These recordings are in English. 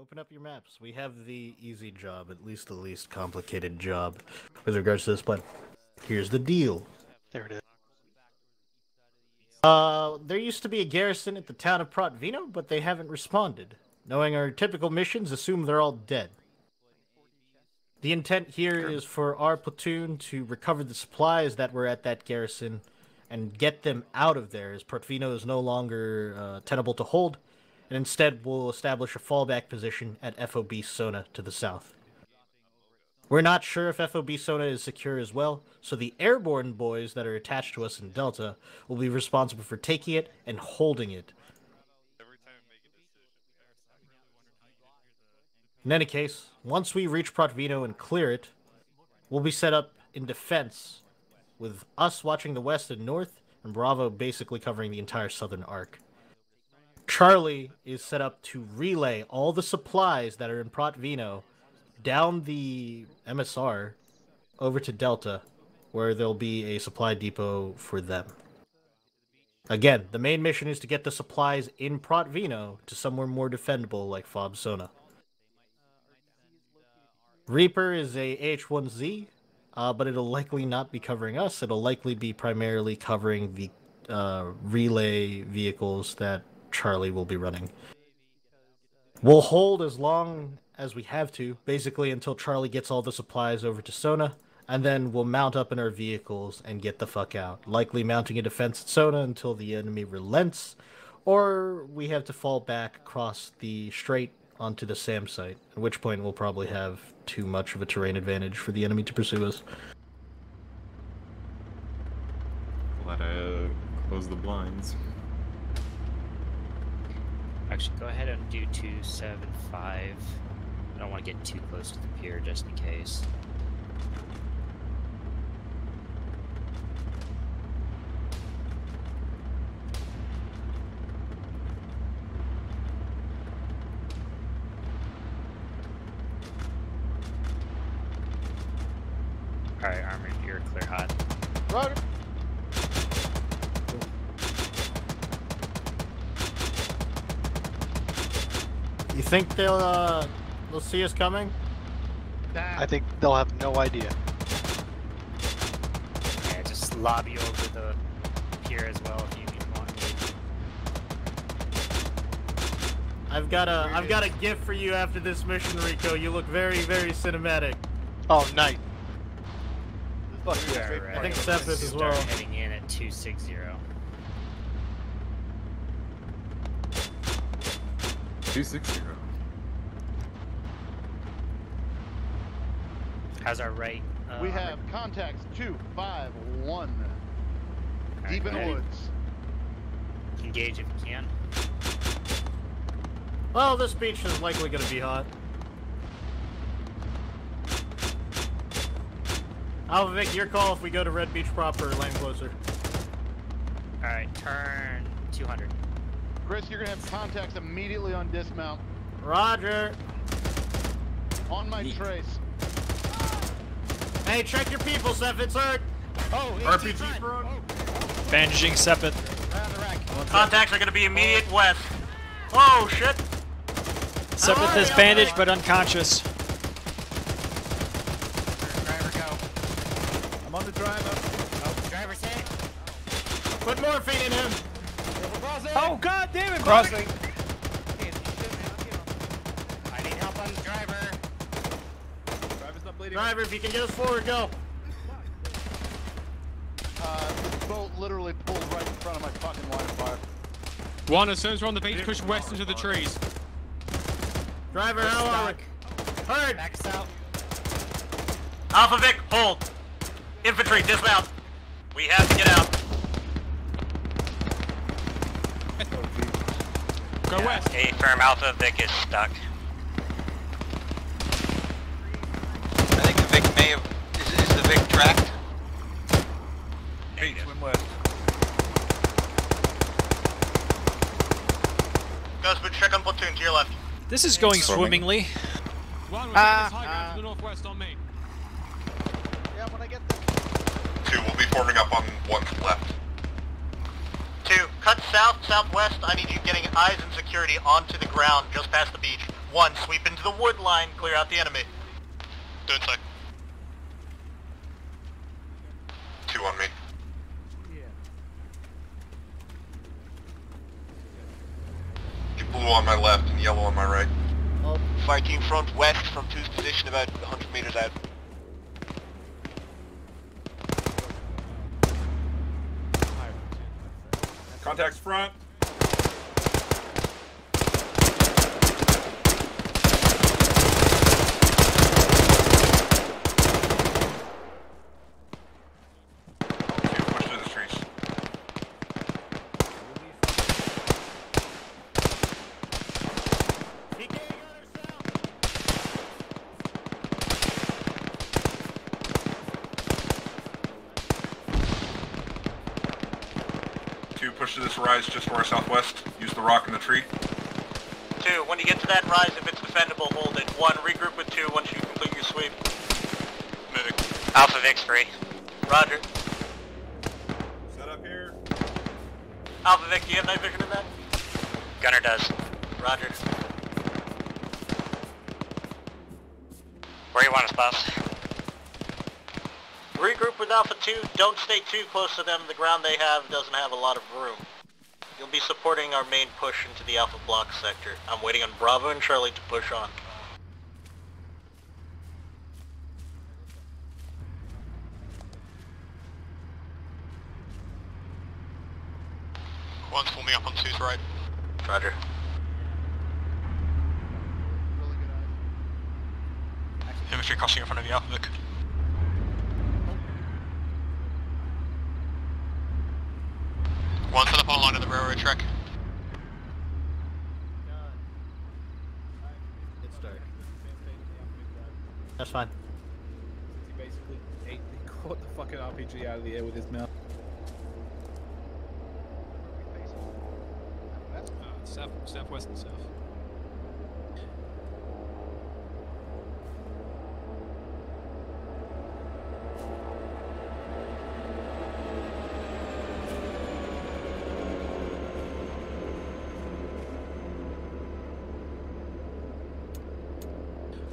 Open up your maps. We have the easy job, at least the least complicated job, with regards to this plan. Here's the deal. There it is. Uh, there used to be a garrison at the town of Protvino, but they haven't responded. Knowing our typical missions, assume they're all dead. The intent here is for our platoon to recover the supplies that were at that garrison and get them out of there, as Protvino is no longer uh, tenable to hold, and instead we'll establish a fallback position at FOB Sona to the south. We're not sure if FOB Sona is secure as well, so the airborne boys that are attached to us in Delta will be responsible for taking it and holding it. In any case, once we reach Protvino and clear it, we'll be set up in defense, with us watching the west and north, and Bravo basically covering the entire southern arc. Charlie is set up to relay all the supplies that are in Protvino down the MSR over to Delta, where there'll be a supply depot for them. Again, the main mission is to get the supplies in Protvino to somewhere more defendable like Fob Sona. Reaper is AH-1Z, uh, but it'll likely not be covering us. It'll likely be primarily covering the uh, relay vehicles that Charlie will be running. We'll hold as long as we have to, basically until Charlie gets all the supplies over to Sona, and then we'll mount up in our vehicles and get the fuck out. Likely mounting a defense at Sona until the enemy relents, or we have to fall back across the strait onto the SAM site, at which point we'll probably have too much of a terrain advantage for the enemy to pursue us. Let uh, close the blinds. Actually, go ahead and do 275. I don't want to get too close to the pier just in case. You think they'll uh they'll see us coming? I think they'll have no idea. Yeah, just lobby over the pier as well if you want. I've got a I've got a gift for you after this mission, Rico. You look very very cinematic. Oh, nice. Fuck you, Alright, Rick. I think let's Seth is as start well. heading in at Two six zero. How's our right? Uh, We armored? have contacts two five one. Alright, Deep in the woods. Engage if you can. Well, this beach is likely going to be hot. Alpha Vic, your call if we go to Red Beach proper or land closer. Alright, turn 200. Chris, you're gonna have contacts immediately on dismount. Roger. On my trace. Hey, check your people, Seth. It's hurt. Oh, RPG front. Bandaging Sepet. Contacts are going to be immediate west. Oh, shit. Sepet is bandaged but unconscious. Driver, go. I'm on the driver. Oh, driver's hit. Put morphine in him. Oh god damn it, Crossing. I need help on the driver. Driver's not bleeding. Driver, if you can get us forward, go. Uh, the boat literally pulled right in front of my fucking line of fire. One, as soon as we're on the beach, push west into the trees. Driver, how are we? Heard. Backs out. Alpha Vic, hold. Infantry, dismount. We have to get out. Go west. A firm Alpha Vic is stuck. I think the Vic may have. Is, is the Vic tracked? Hey, swim west. Ghostwood, check on platoon to your left. This is going swimmingly. One, we're Ah, taking this high ground ah. to the northwest on me. Yeah, when I get there. Two will be forming up on one's left. Two, cut south, southwest. I need you getting eyes and security onto the ground just past the beach. One, sweep into the wood line, clear out the enemy. Doing so. Two on me. Get blue on my left and yellow on my right. Fire team front west from two's position about 100 meters out. Contacts front. Two, push to the trees. Two, push to rise just to our southwest. Use the rock in the tree. Two, when you get to that rise, if it's defendable, hold it. One, regroup with two once you complete your sweep. Moving. Alpha Vic's free. Roger. Set up here. Alpha Vic, do you have night vision in that? Gunner does. Roger. Where you want us, boss? Regroup with Alpha 2. Don't stay too close to them. The ground they have doesn't have a lot of room. You'll be supporting our main push into the Alpha Block sector. I'm waiting on Bravo and Charlie to push on. One's pull me up on two's right. Roger. Infantry crossing in front of the Alpha Vic. One set up on line of the railroad track. It's dark. That's fine. He basically ate, he caught the RPG out of the air with his mouth. Uh, south, southwest and south.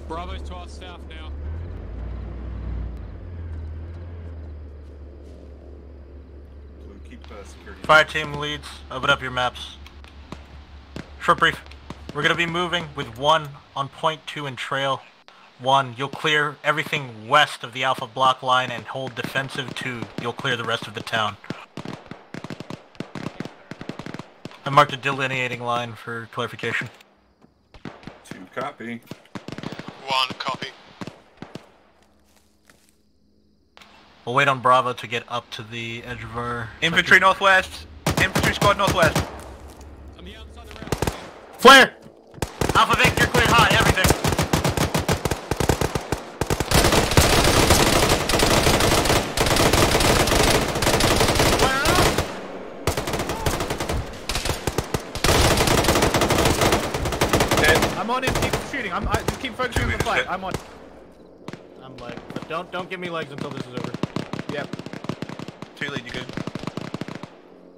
Bravo's to our south now. Blue, keep uh, security. Fire team leads, open up your maps. Short brief. We're gonna be moving with one on point two and trail. One, you'll clear everything west of the Alpha block line and hold defensive two. You'll clear the rest of the town. I marked a delineating line for clarification. Two copy. One, copy. We'll wait on Bravo to get up to the edge of our... Infantry northwest. Infantry squad northwest. On the outside of the rail. Flare! Alpha Vic, you're cleared high, everything. I'm on him, keep shooting. I'm, I, just keep focusing on the Two fight. I'm on. I'm like, but don't don't give me legs until this is over. Yep. Two lead, you good?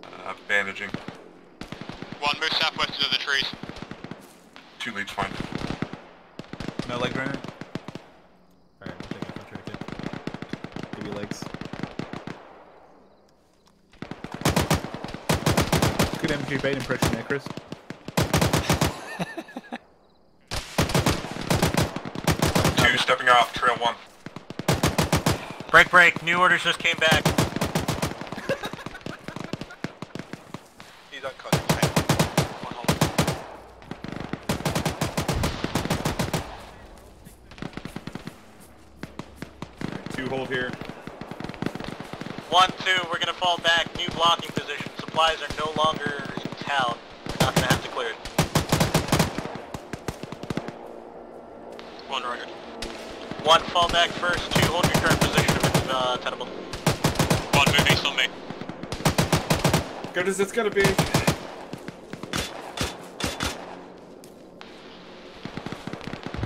Uh, bandaging. One, move southwest into the trees. Two leads fine. No leg grenade? Alright, I'm taking infantry again. Give you legs. Good MQ bait impression there, Chris. Two stepping off, trail one. Break, break. New orders just came back. He's unconscious. Hold. Two hold here. One, two, we're gonna fall back. New blocking position. Supplies are no longer in town. We're not gonna have to clear it. One record. One, fall back first. Two, hold your current position if it's uh, tenable. One, move east on me. Good as it's gonna be.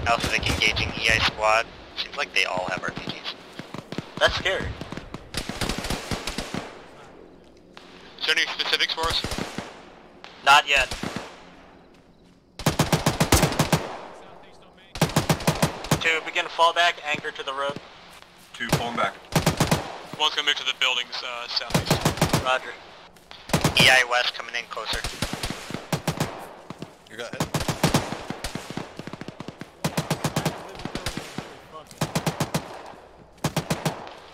Alpha Vic engaging EI squad. Seems like they all have RPGs. That's scary. Is there any specifics for us? Not yet. Two, begin fallback, anchor to the road. Two, pulling back. One's gonna move to the buildings uh, southeast. Roger. EI West coming in closer. You go ahead.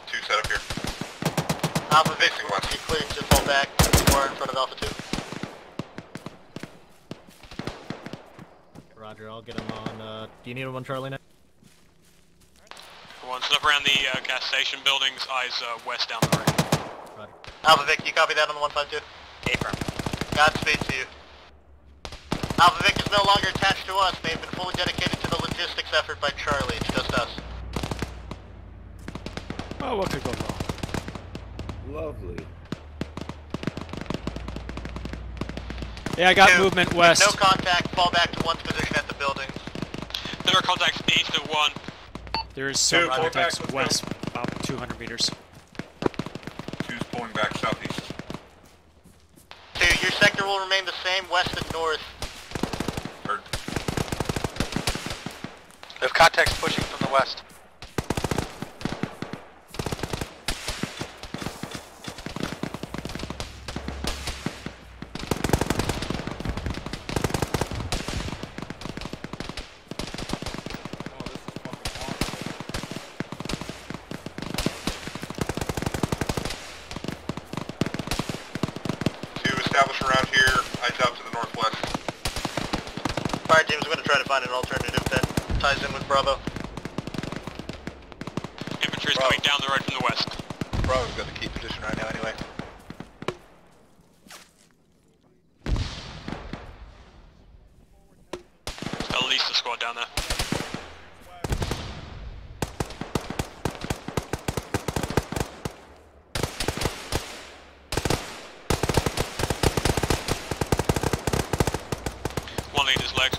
Two set up here. Alpha Victor, once you clear, just fall back. More in front of Alpha 2. Roger, I'll get him on. Uh, do you need him on Charlie now? One set up around the uh, gas station buildings, eyes uh, west down the road. Alpha Vic, you copy that on the 152? Affirm. Godspeed to you. Alpha Vic is no longer attached to us. They've been fully dedicated to the logistics effort by Charlie. It's just us. Oh, what could go wrong? Lovely. Yeah, I got Two. movement west. No contact. Fall back to one's position at the building. There are contacts east of one. There's Two, some fall back, contacts go. west, about 200 meters. Two's pulling back southeast. Two, your sector will remain the same west and north. Heard. We have contacts pushing from the west. Two established around here, eyes out to the northwest. Fire teams, we're going to try to find an alternative that ties in with Bravo. Infantry's Bravo. coming down the road from the west. Bravo's got the key position right now anyway. At least a squad down there. One leader's legs.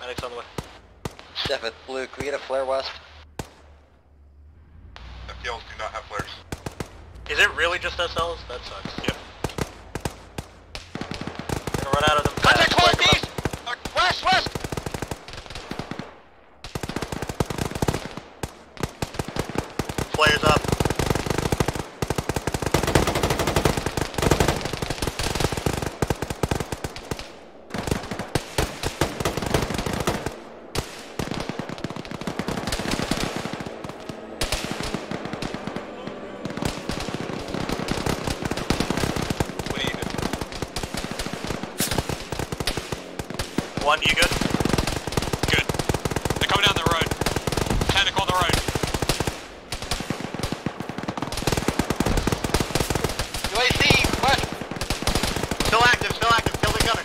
Medics on the way. Seventh, Blue, can we get a flare west? FTLs do not have flares. Is it really just SLs? That sucks. Yep. Gonna run out of them. Contact fast, close quick, east! Uh, west, west! Flares up. What do you do? One, you good? Good. They're coming down the road. Tactical on the road. UAZ, west! Still active, still active. Kill the gunner.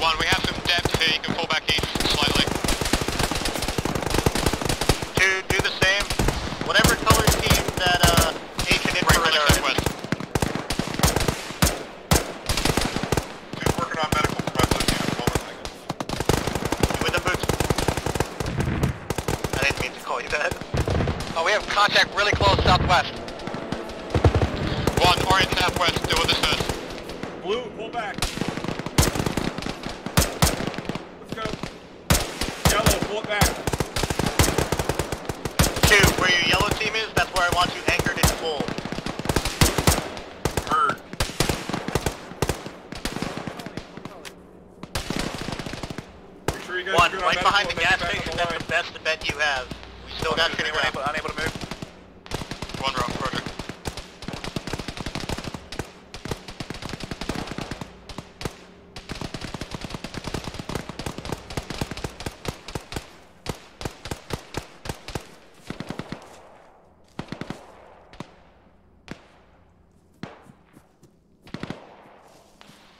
One, we have some depth here. You can pull back east slightly. Two, do the same. Whatever color team that uh, H and infrared are in. west. Two's working on medical for my blue team at the moment. With the boots. I didn't mean to call you that. Oh, we have contact really close southwest. One, orient southwest. Do what this says. Blue, pull back. Let's go. Yellow, pull it back. Two, where your yellow team is, that's where I want you anchored in full. Heard. Make sure you guys One, are good on right medical behind the and make gas it back on station, the that's line. the best bet you have. We still got shitty ground. Unable, unable to move. One row, roger.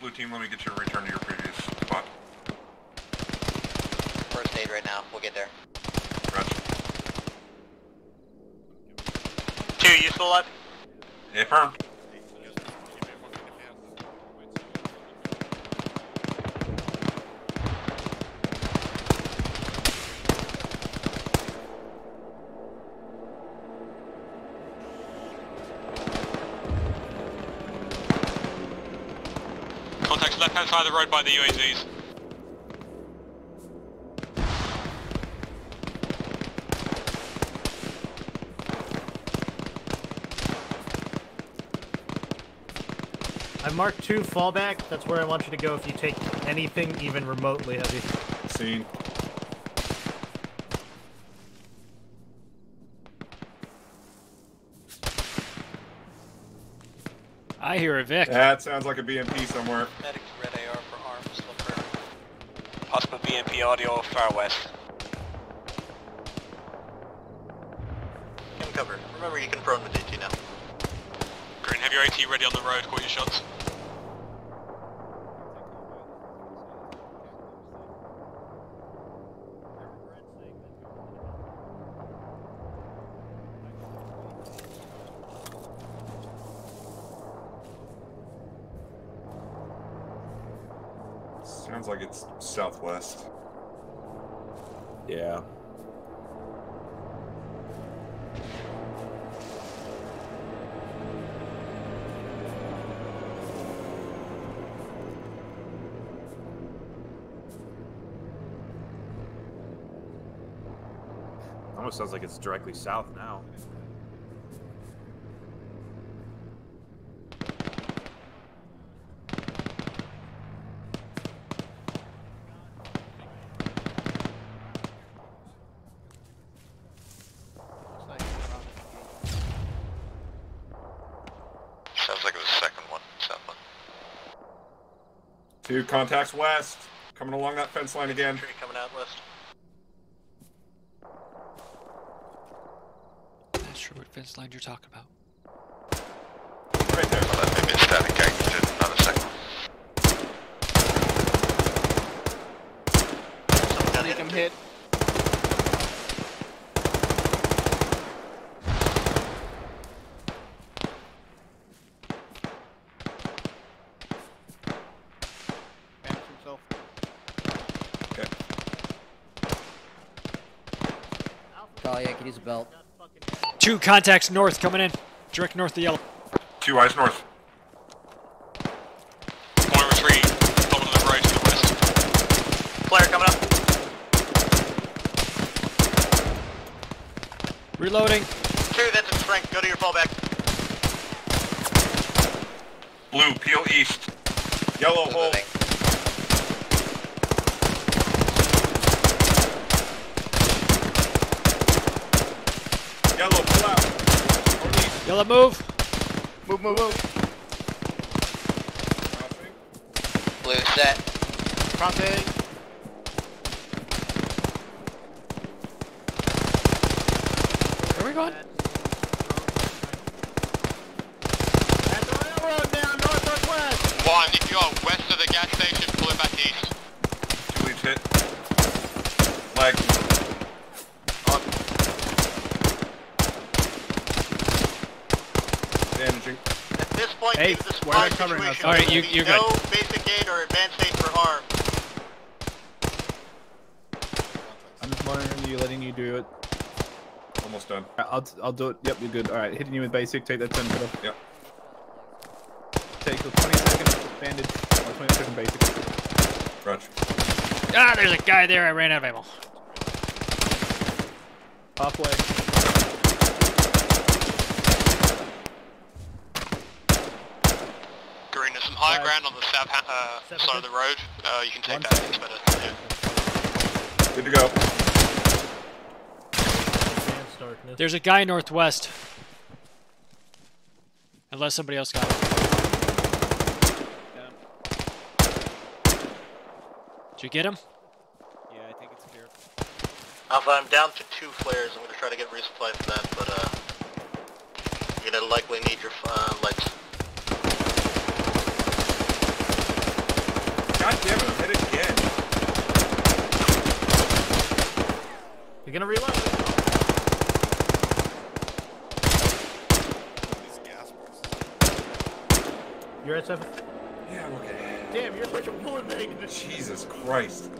Blue team, let me get you a return to your previous spot. First aid right now, we'll get there. Roger. Two, you still alive? Affirm. Contacts left hand side of the road by the UAZs. I marked two fallback. That's where I want you to go if you take anything even remotely heavy. Seen. I hear a Vic. That sounds like a BMP somewhere. Medic red AR for arms, look for possible BMP audio far west. Give cover. Remember, you can prone the DT now. Green, have your AT ready on the road, call your shots. Sounds like it's southwest. Yeah. Almost sounds like it's directly south now. Sounds like it was the second one. Southland. Two contacts west. Coming along that fence line again. Tree coming out west. Not sure what fence line you're talking about. Right there. Well, that may be a static gauge. Did another second. Someone got Make hit. hit. Bandage himself. Okay. Kyle, yeah, can use a belt. Two contacts north coming in. Direct north of yellow. Two eyes north. Point retreat, top of the road to the west. Flare coming up. Reloading. Two, that's a strength. Go to your fallback. Blue, peel east. Yellow hole. Moving. Yellow, pull out. Northeast. Yellow move. Move, move, move. Blue set. Crossing. Where are we going? At the railroad down north northwest. One, if you are west of the gas station, pull it back east. Two leads hit. Leg. Damaging. At this point, Hey, due to the where are supply they covering us? Alright, you- will you're no good. basic aid or advanced aid for arm. I'm just monitoring you, letting you do it. Almost done. I'll, I'll do it. Yep, you're good. Alright, hitting you with basic. Take that 10 foot off. Yep. Take the 20 second bandage. Or 20 second basic. Roger. Ah, there's a guy there. I ran out of ammo. Halfway. Green, there's some high ground on the south uh, Seven side of the road. Uh, you can take One that, it's better. Yeah. Good to go. There's a guy northwest. Unless somebody else got him. Did you get him? Yeah, I think it's clear. Alpha, I'm down to two flares. I'm gonna try to get resupply for that, but uh, you're gonna likely need your uh, legs. God damn it, hit again. You're gonna reload. You're at seven. Yeah, I'm okay. Damn, you're such a bullet bag. Jesus Christ.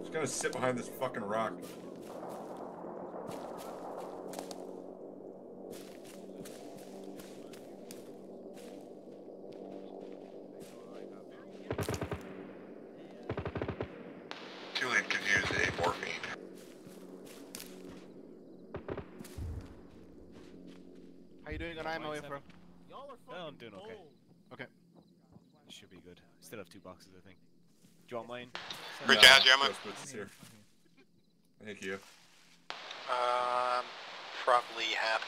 Just gonna sit behind this fucking rock. doing on ammo info? Oh, I'm doing okay. Okay. Should be good. Still have two boxes, I think. Do you want mine? Rick has your ammo. Ghost Boots is here. Thank you. Um, probably half.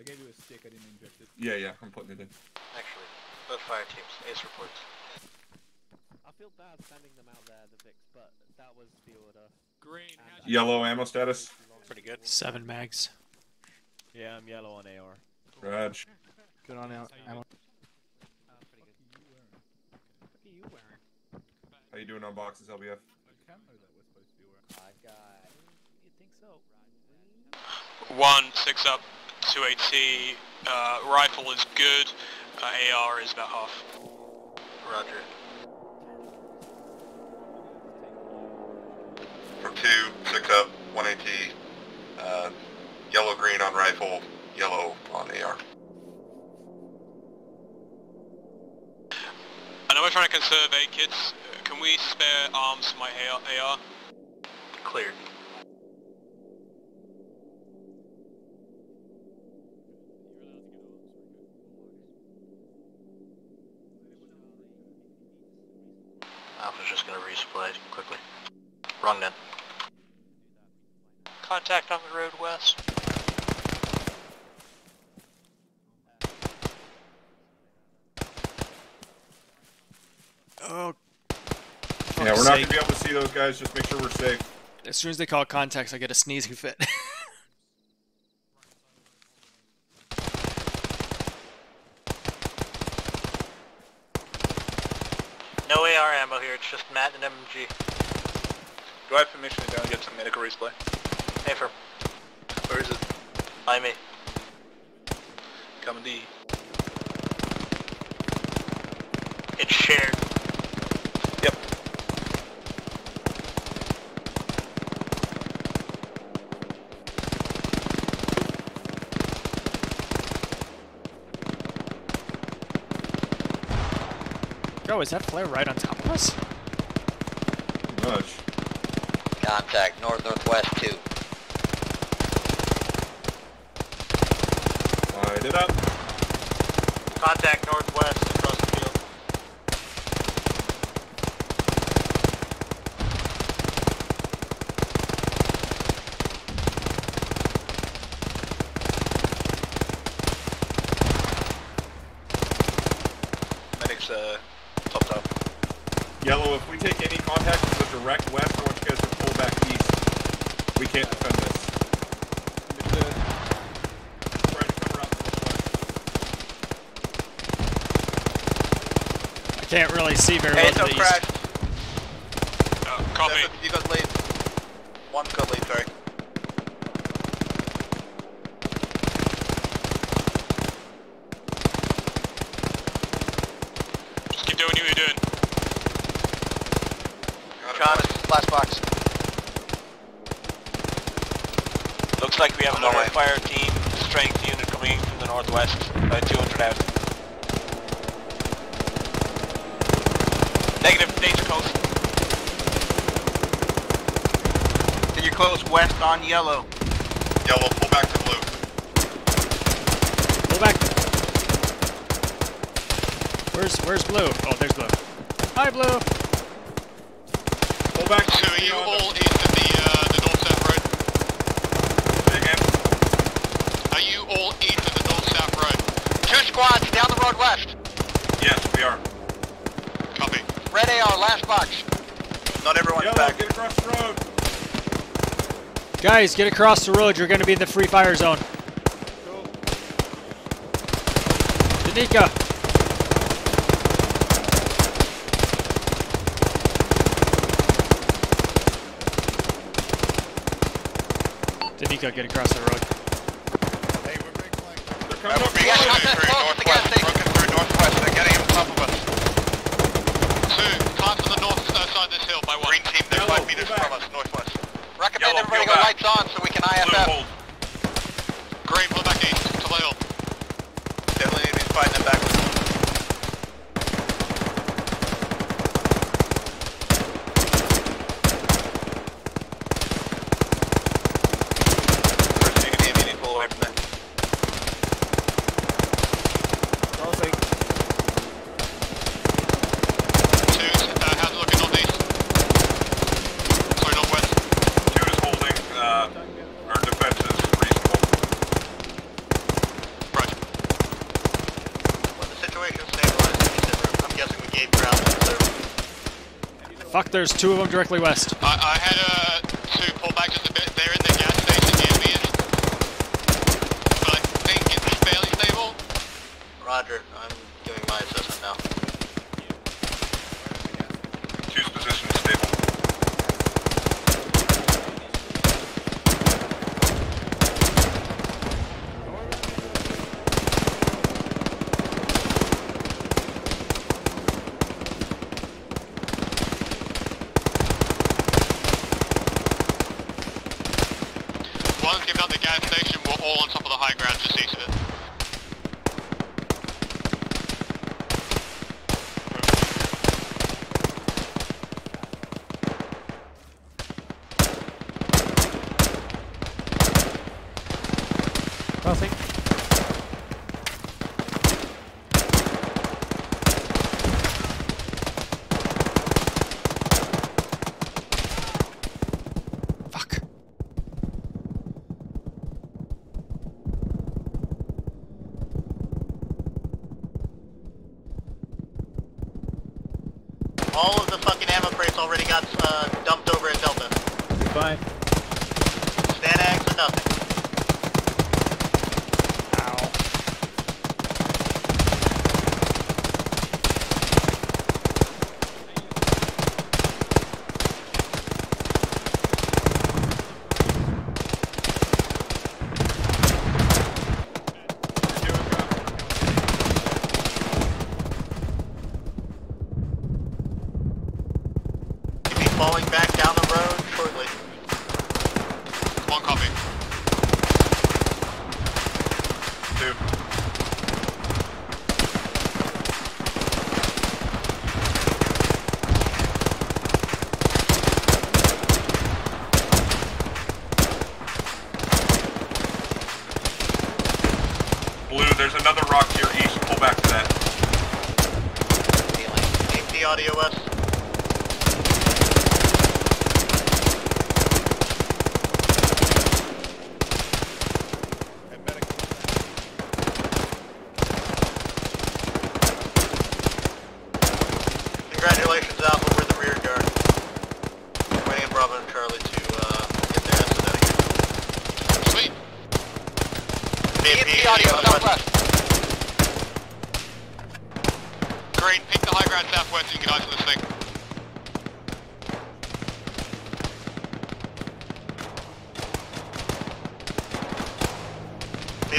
I gave you a stick, I didn't inject it. Yeah, yeah, I'm putting it in. Actually, both fire teams. Ace reports. I feel bad sending them out there, the Vics, but that was the order. Green. Yellow ammo status. Pretty good. Seven mags. Yeah, I'm yellow on AR. Raj. Good on ammo. ammo. How you doing on boxes, LBF? Camo that we're supposed to be wearing. I got. You think so? One, six up, two AT. Uh, rifle is good. Uh, AR is about half. Roger. Two, six up, one AT, uh, yellow green on rifle, yellow on AR. I know we're trying to conserve aid kits. Uh, Can we spare arms for my AR? AR? Cleared. Alpha's just gonna resupply quickly. Wrong net. Contact on the road west. Oh. Yeah, we're fuck's not gonna be able to see those guys. Just make sure we're safe. As soon as they call contacts, I get a sneezing fit. No AR ammo here, it's just Matt and MMG. Do I have permission to go and get some medical resupply? Hey, for Where is it? by me. Coming D. It's shared. Yep. Bro, is that flare right on top of us? Much. Contact north northwest two. Light it up. Contact northwest across the field. Medics, uh, top top. Yellow, if we take any contact to the direct west, I want you guys to pull back east. We can't defend this. Try to cover up I can't really see very Hey, well it's to up the crash. east. Uh, copy. Seven, You got lead. One got lead, sorry. Just keep doing what you're doing. John, last box. Looks like we have another fire team strength unit coming in from the northwest, about 200 out. Negative, danger close. Can you close west on yellow? Yellow, pull back to blue. Pull back. Where's Where's blue? Oh, there's blue. Hi, blue. Pull back. So are you all east of the, uh, the north-south road? Again. Are you all east of the north-south road? Two squads down the road west. Yes, we are. Copy. Red AR, last box. Not everyone's Yellow, back. get across the road. Guys, get across the road. You're going to be in the free fire zone. Danica. Danica, get across the road. They're coming Got up. contact close to the gas station. Broken through northwest, they're getting on top of us. Two, climb to the north uh, side of this hill by one. Green team, they're Yellow, five meters from us, northwest. Recommend Yellow, everybody go back. lights on so we can Blue, IFF. hold. There's two of them directly west. I, I had a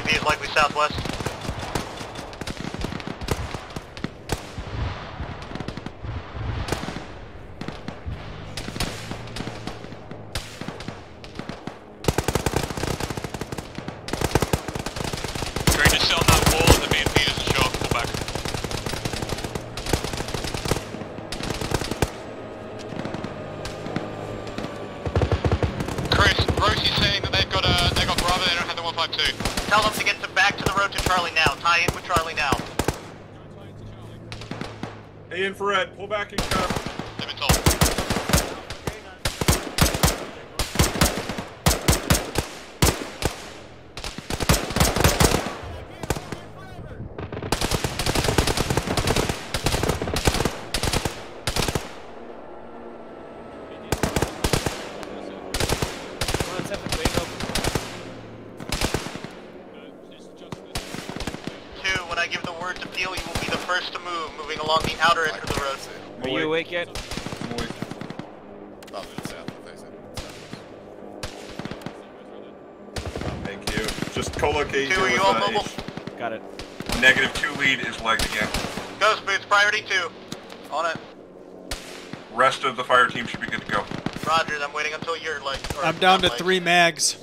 Is likely southwest. Pull back and cover. 32. On it. Rest of the fire team should be good to go. Rogers, I'm waiting until you're like... I'm down to three mags.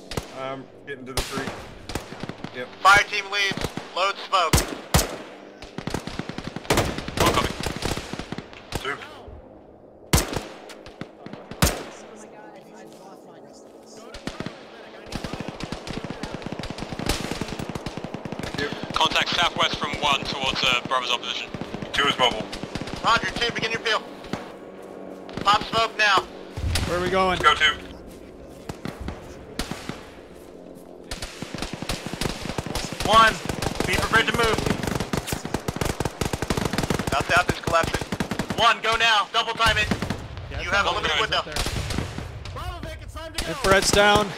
Down.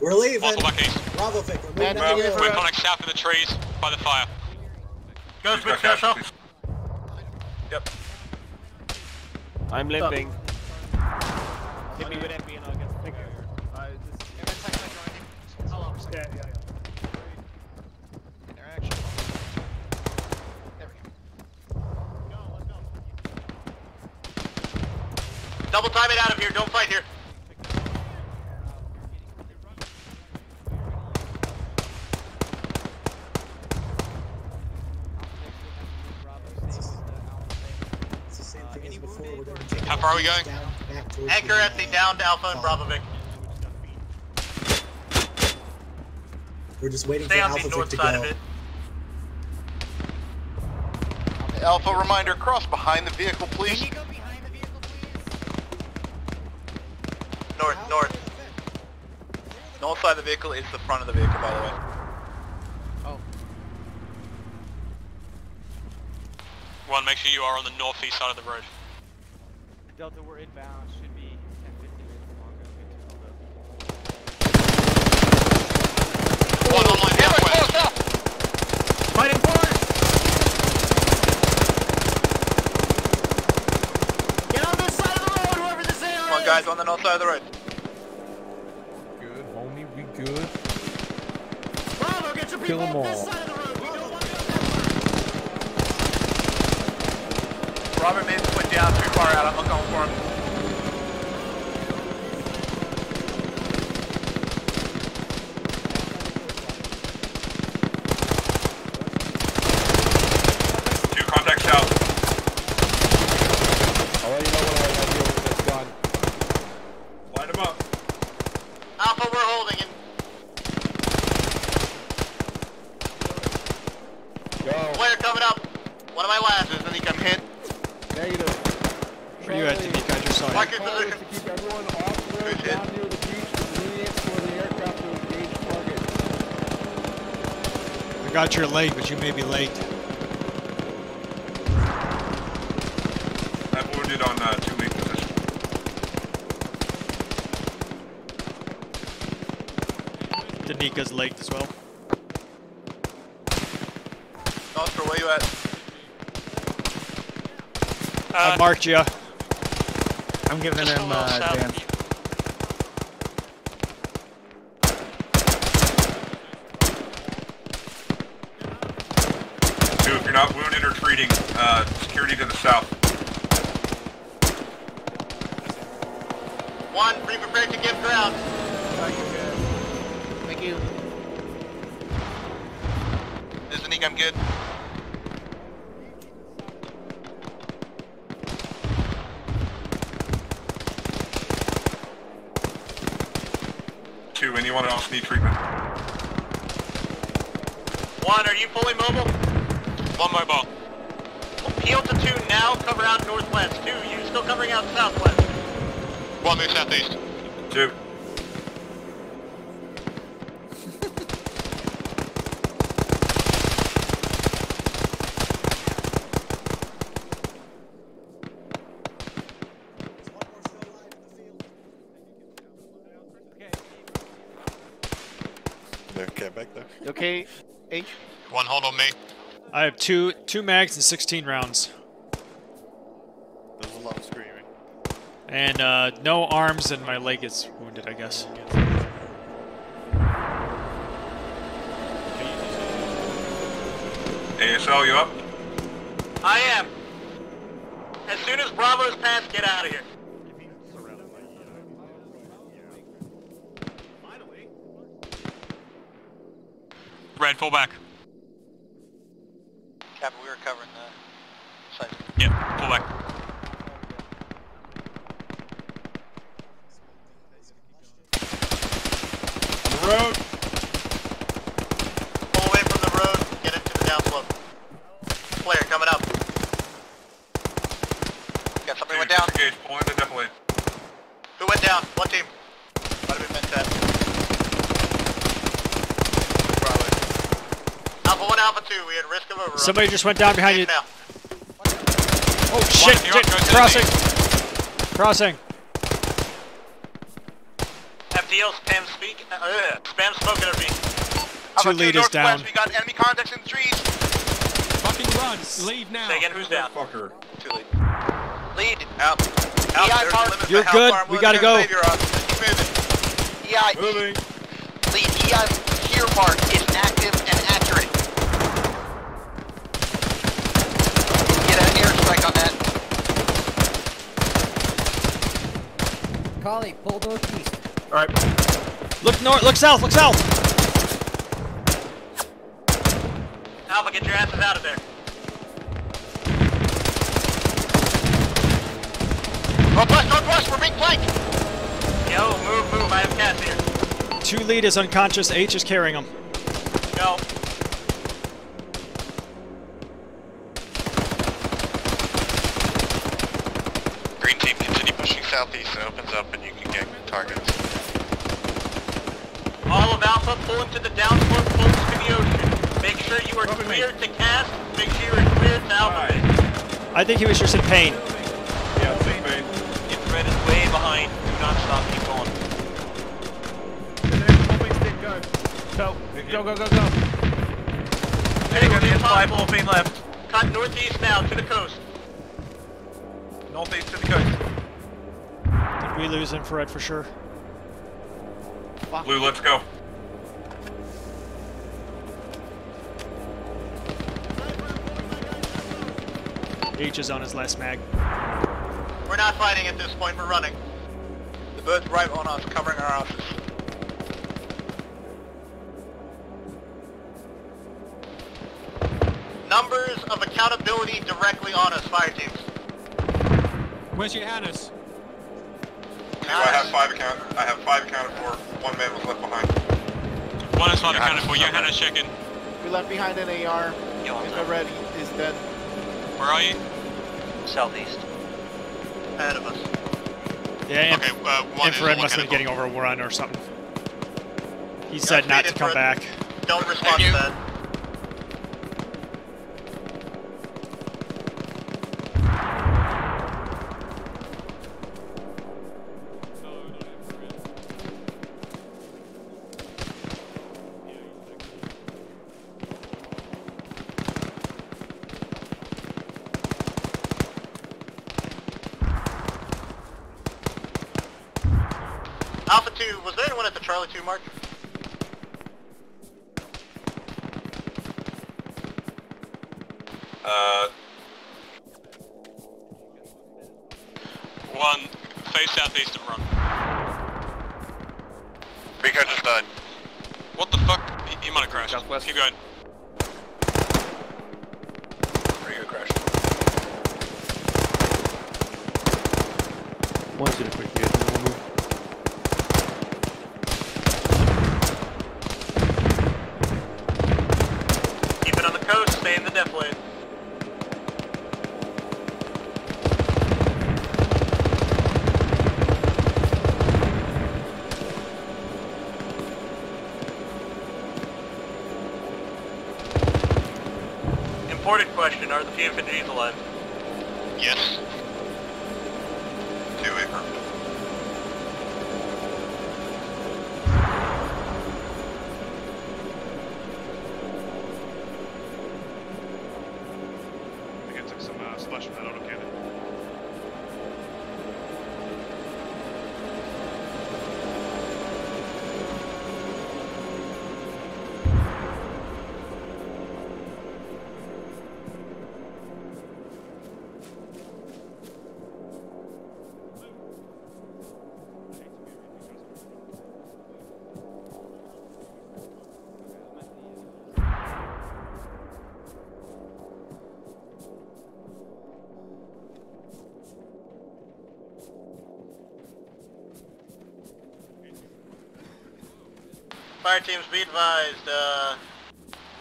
We're leaving. Muscle back east. Bravo Vic, we're moving We're up the hill. south of the trees by the fire. Go switch yourself. Yep. I'm limping. Hit me with MP and I'll get the figure. Yeah, yeah, Double time it out of here. Don't fight here. Far are we going? down, Anchor the, at the uh, down Alpha and Bravo Vic. We're just waiting Stay for Alpha Vic north to side of go. Alpha reminder, cross behind the vehicle, please. North, north. North side of the vehicle is the front of the vehicle, by the way. Oh. One, make sure you are on the northeast side of the road. Delta, we're inbound. Should be 10 15 minutes longer. One online southwest. Fighting forward! Get on this side of the road, whoever this is. Come on, guys, on the north side of the road. Good, homie, we good. Bravo, get your people Kill them all. Robert made the went down too far out. I'm not going for him. Two contacts south. I'll let you know when I, I deal with this gun. Line them up. Alpha, we're holding him. Go. Player coming up. One of my lances, and he come hit. Negative. Where you at, D'Amico? I just saw you. Mark your Call is position. to keep everyone off the road Good hit. down near the beach to delineate for the aircraft to engage target. I got your late, but you may be late. I'm wounded on uh, two weak position. Danika's late as well. Oscar, where you at? I marked you. I'm giving Just a him little uh, south. advance. Two, if you're not wounded or treating, uh, security to the south. One, be prepared to give ground. Thank you. Isn't he? I'm good. Two, anyone else need treatment? One, are you fully mobile? One mobile. Peel to two now, cover out northwest. Two, you still covering out southwest. One move southeast. Two. Okay, back there. You okay, H? One hold on me. I have two two mags and 16 rounds. There's a lot of screaming. And uh, no arms, and my leg is wounded, I guess. ASL, you up? I am. As soon as Bravo's passed, get out of here. Red, fall back. Covering the site. Yeah, fall back. On the road. Pull away from the road, get into the downslope. Player coming up. Got somebody went down. Disengage, pull into defilade. Who went down? What team? Might have been Mentat. Bravo. Alpha 2, we had risk of overrun. Somebody just went down behind you. Now. Oh shit! shit, Crossing! Crossing! FTL spam speak. Uh, uh, spam smoke at our feet. Two lead is down. We got enemy contacts in the trees. Fucking run. Leave now. Say again, who's down? Fucker. Two lead. Lead. Out. Out. There's a You're good. We gotta go. save your options. Keep moving. EI. Moving. Lead. EI here mark is active and accurate. Get an airstrike on that. Collie, pull northeast. Alright. Look north. Look south. Look south. Alpha, get your asses out of there. Northwest, northwest, we're being flanked. Yo, move, move. I have cats here. Two lead is unconscious. H is carrying him. Go. Green team, continue pushing southeast. It opens up and you can get targets. All of Alpha, pull into the downslope close to the ocean. Make sure you are cleared to cast. Make sure you are cleared to Alpha base. I think he was just in pain. Yeah, same vein. Infrared is way behind. Do not stop. Keep going. Go. Go, go, go, go. Hey, go to five, full feet left. Cut northeast now to the coast. Northeast to the coast. Did we lose infrared for sure? Blue, let's go. H is on his last mag. We're not fighting at this point. We're running. The boat's right on us, covering our houses. Numbers of accountability directly on us, fire teams. Where's Johannes? Do I have five account? I have five accounted for. One man was left behind. One is not accounted for. Johannes checking. We left behind an AR. Infrared is dead. Where are you? Southeast. Ahead of us. Yeah, inf- Okay, uh, one infrared must have been getting over a run or something. He said not to come back. Don't respond to that. Are the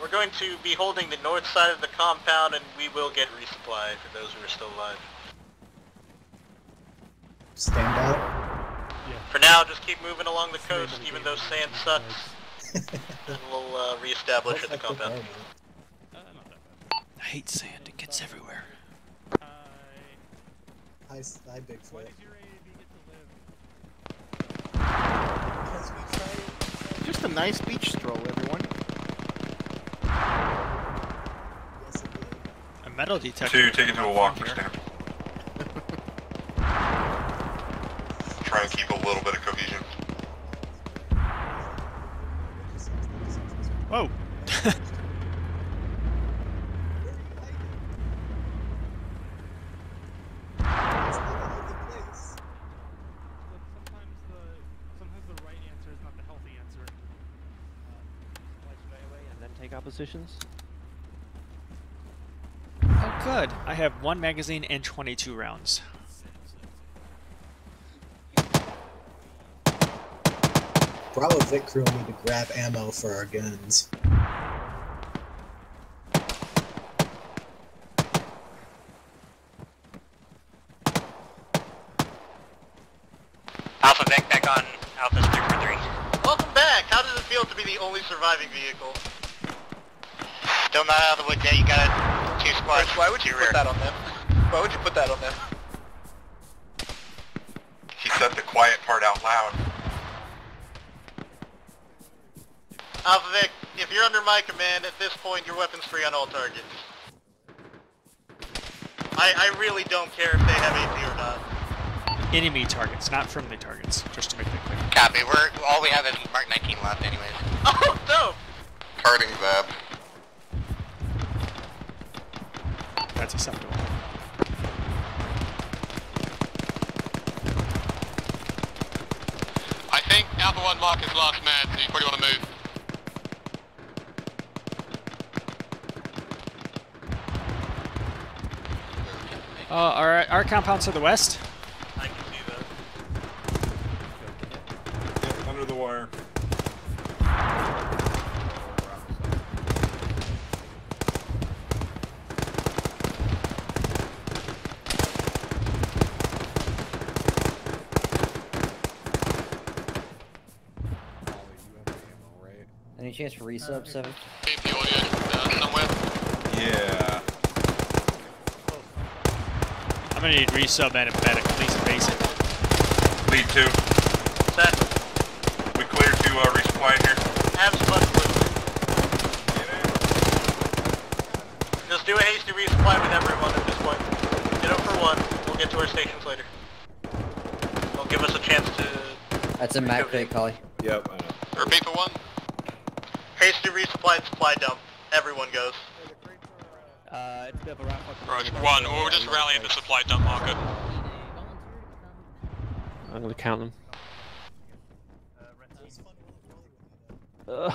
we're going to be holding the north side of the compound and we will get resupply for those who are still alive. Stand out. For now, just keep moving along the coast, even though sand sucks. and we'll uh, reestablish at the compound. I hate sand. It gets everywhere. i Hi, hi Bigfoot. Just a nice beach stroll, everyone. A metal detector. Two, take it to a walking stand. Try and keep a little bit of cohesion. Whoa. And then take oppositions. Oh, good. I have one magazine and 22 rounds. Bravo Vic crew need to grab ammo for our guns. Alpha Vic back on Alpha Sticker 3. Welcome back! How does it feel to be the only surviving vehicle? Still not out of the woods yet, you got two squads. why would you put rear. that on them? Why would you put that on them? He said the quiet part out loud. Alpha Vic, if you're under my command, at this point your weapon's free on all targets. I, I really don't care if they have AP or not. Enemy targets, not friendly targets, just to make that clear. Copy, we're, all we have is Mark 19 left anyways. Oh, dope! Parting zap. That's acceptable. I think Alpha 1 Mark is last man, so you probably want to move. Uh, our, our compound's to the west. I can see that. Yep, under the wire. Any chance for resub, Seven? Yeah. I'm gonna need resub and a medic, please least basic. Lead two. Set. We clear to uh, resupply here. Have some fun Just do a hasty resupply with everyone at this point. Get up for one. We'll get to our stations later. It'll give us a chance to That's a Mac crate, Collie. Yep, I know. Repeat for one. Hasty resupply and supply dump. Everyone goes. Uh, it's a bit of a wrap up. Roger, one, or we'll just rally at the supply dump marker. I'm gonna count them. Ugh.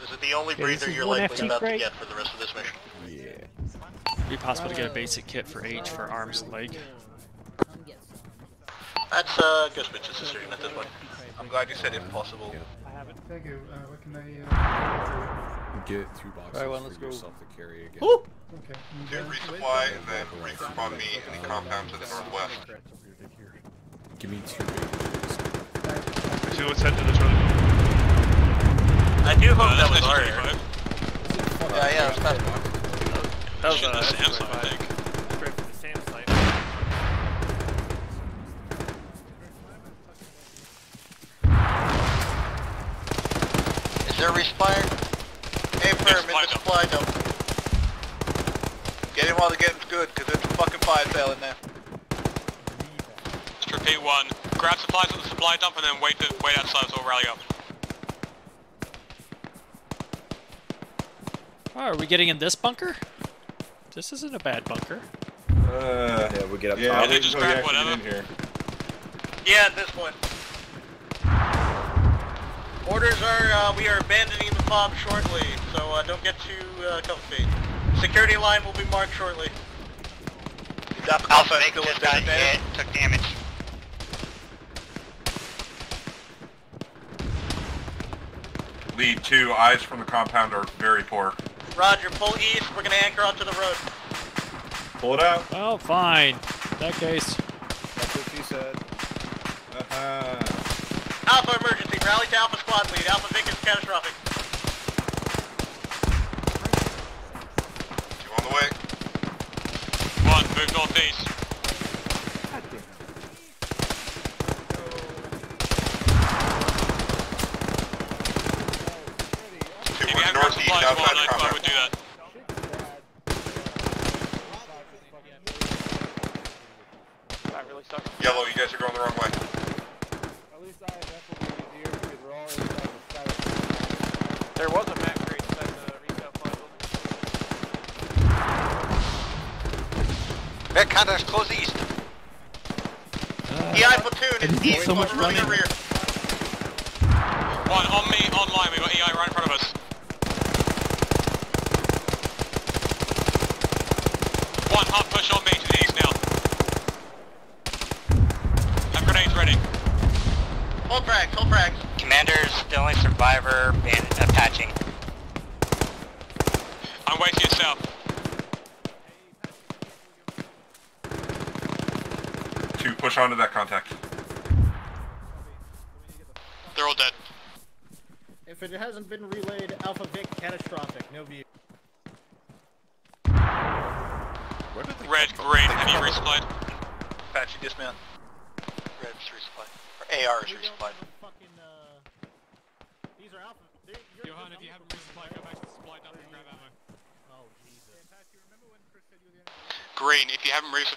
This is it the only Okay, this breather you're likely FT about to get for the rest of this mission. Yeah. Be possible to get a basic kit for H for arms and leg. That's uh, Ghost Bitch's decision at this point. I'm glad you said impossible. I haven't. Thank you. Uh, what can I? Uh... Get two boxes Alright, well, for let's go. yourself to carry again. Woo! Okay. Do resupply and then regroup on me in the compound to the northwest. Give me two bandages. Actually, let's head to this road. I do hope Uh, that was that's our nice, area. Yeah, yeah, it's not. That was uh, Sam's side, I think. Is there a resupply? Hey, Firm, in the supply dump. Get in while the getting's good, because there's a fucking fire sale in there. Just repeat one. Grab supplies at the supply dump and then wait to, wait outside so we'll rally up. Oh, are we getting in this bunker? This isn't a bad bunker. Uh, yeah, we get up yeah, top. I think Just so, grab whatever. in here. Yeah, this point. Orders are, uh, we are abandoning the fob shortly, so uh, don't get too uh, comfy. Security line will be marked shortly. Alpha Vic just got hit, took damage. Lead two, eyes from the compound are very poor. Roger, pull east, we're gonna anchor onto the road. Pull it out. Oh, fine. In that case. That's what she said. Uh-huh. Alpha emergency, rally to Alpha squad lead. Alpha Vic catastrophic. Katastrophe.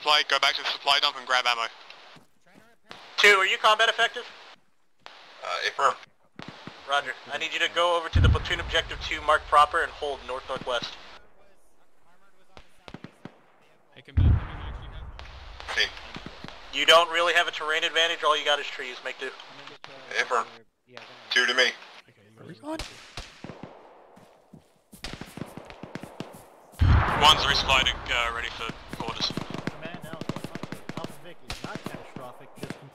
If you haven't resupplied, go back to the supply dump and grab ammo. Two, are you combat effective? Uh, affirm. Roger. I need you to go over to the platoon objective 2 mark proper and hold north-northwest. Hey, combat, how many mags do you? See. You don't really have a terrain advantage, all you got is trees, make do. Affirm. Two to me. One's resupplied and uh, ready for orders.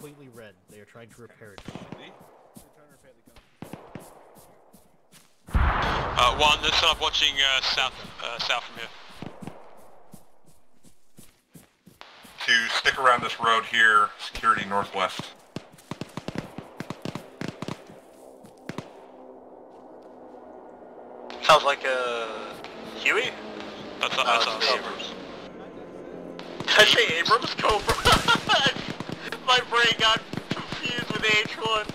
Completely red. They are trying to repair it. Uh, one, let's start watching uh, south, uh, south from here. Two, stick around this road here, security northwest. Sounds like a Huey? That's, No, that's it's us. Abrams. Did I say Abrams? Cobra? My brain got confused with H1.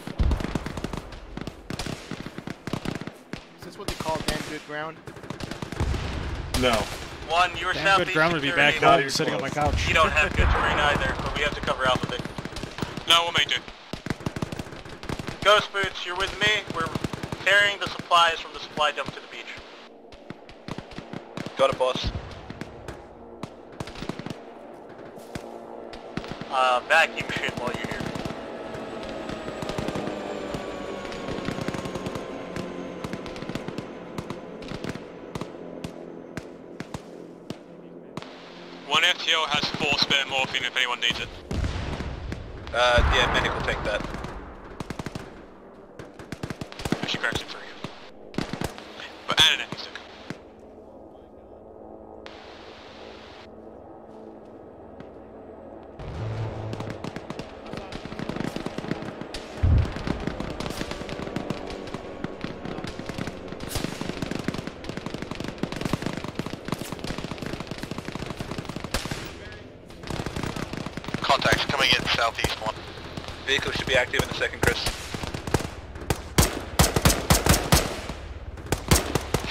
Is this what they call damn good ground? No. One, you were Damn good ground would be security. back home sitting on my couch. You don't have good terrain either, but we have to cover Alpha Vic. No, we'll make do. Ghost Boots, you're with me. We're carrying the supplies from the supply dump to the beach. Got it, boss. Uh, vacuum shit while you're here. One FTO has four spare morphine if anyone needs it. Uh, yeah, medic will take that. Actually, grabs it for you. But add an empty stick. Contacts coming in southeast one. Vehicle should be active in a second, Chris.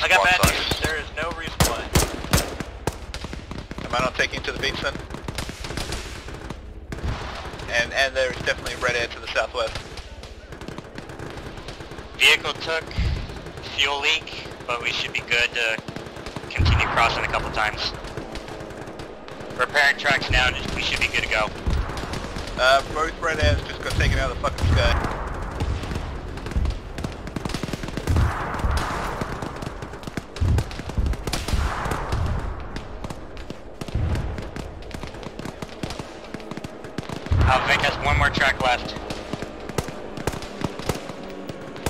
I got bad news. There is no resupply. Am I not taking to the beach then? And and there's definitely red air to the southwest. Vehicle took fuel leak, but we should be good to continue crossing a couple times. Repairing tracks now, and we should be good to go. Uh, both red airs just got taken out of the fucking sky. Uh, Vic has one more track left.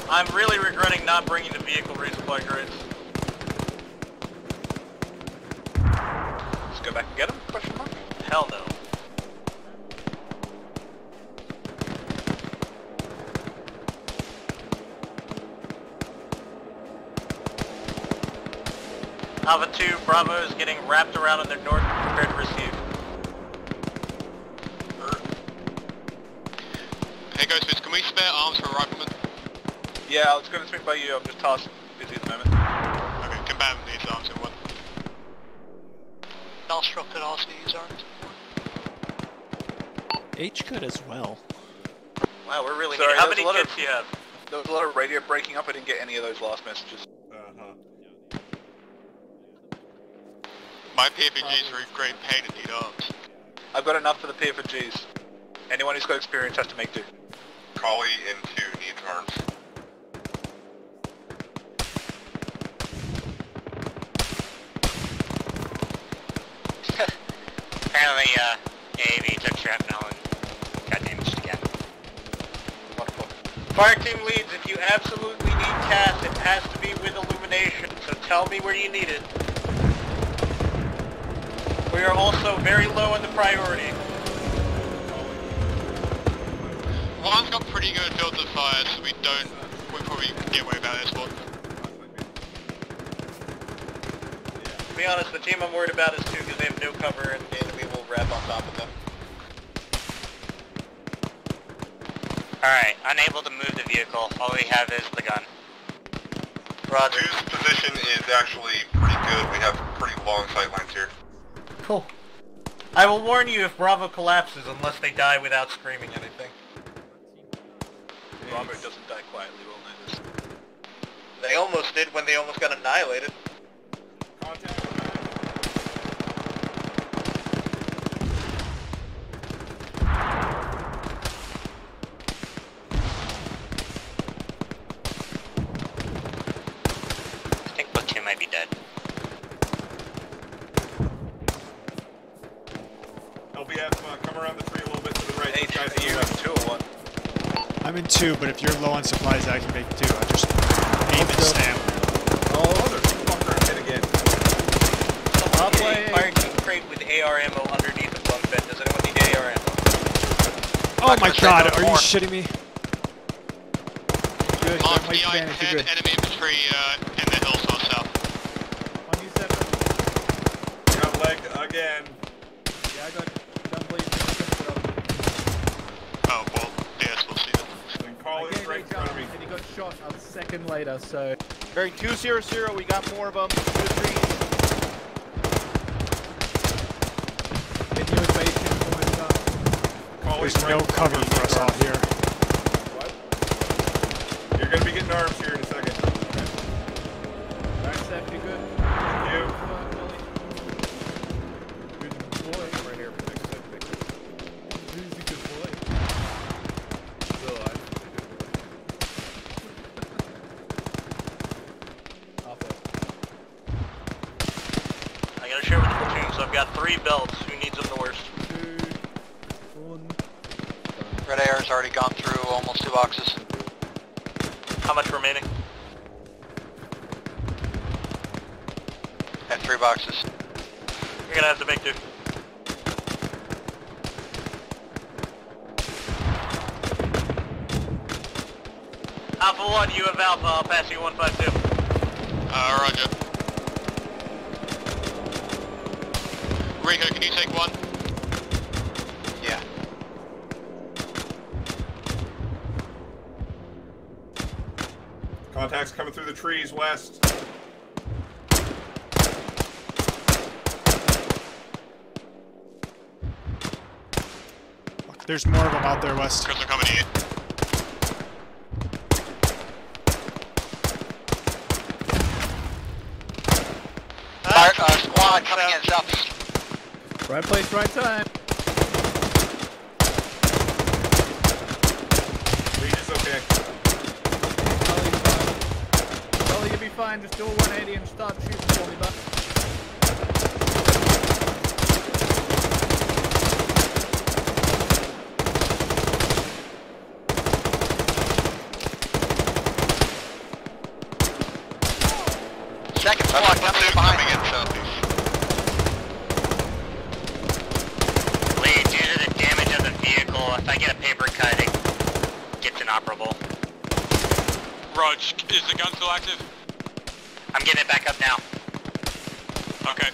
I'm really regretting not bringing the vehicle resupply crates. Bravo is getting wrapped around on their north prepared to receive. Hey guys, can we spare arms for riflemen? Yeah, I was going to speak by you, I'm just tasked busy at the moment. Okay, combat needs arms in one. Nostril could also use arms H could as well. Wow, we're really Sorry, How many kids of, do you have? There was a lot of radio breaking up, I didn't get any of those last messages. My PFGs are a great pain and need arms. I've got enough for the PFGs. Anyone who's got experience has to make do. Collie into two needs arms. Apparently, uh, AAV took shrapnel and got damaged again. Wonderful. Fire team leads, if you absolutely need CAS, it has to be with illumination, so tell me where you need it. We are also very low on the priority. One's got pretty good fields of fire, so we don't, we'll probably get away without escort. To be honest, the team I'm worried about is two because they have no cover and the enemy will wrap on top of them. Alright, unable to move the vehicle. All we have is the gun. Roger. Two's position is actually pretty good. We have pretty long sight lines here. Cool. I will warn you if Bravo collapses unless they die without screaming anything. Bravo doesn't die quietly. We'll know this. They almost did when they almost got annihilated. I think platoon might be dead. LBF, uh, come around the tree a little bit to the right. Hey, These guys are you have two or one? I'm in two, but if you're low on supplies, I can make two. I just aim and stamp. Oh, motherfucker, hit again. Someone get a fire team crate with AR ammo underneath the bunk bed. Does anyone need AR ammo? Oh my god, are you shitting me? Good, Mark don't waste the advantage, I-10 you're good. enemy infantry uh, in the hills to our south. On you seven. Got leg again. Yeah, I got gun bleed. Oh, well, yes, we'll see that. And call is Again, right in he front got, of me. and he got shot a second later, so... Very 200, we got more of them. Two trees. Get new base almost up. Collie's There's no in cover for us out here. One five two. Uh, roger. Rico, can you take one? Yeah. Contacts coming through the trees west. There's more of them out there west. Because coming in. Squad coming in southeast. Right place, right time. Reed is okay. Sully's fine. Sully, you'll be fine. Just do a 180 and start shooting for me, bud. Second squad coming in behind. Coming in southeast. Lee, due to the damage of the vehicle, if I get a paper cut, it gets inoperable. Rog, is the gun still active? I'm getting it back up now. Okay.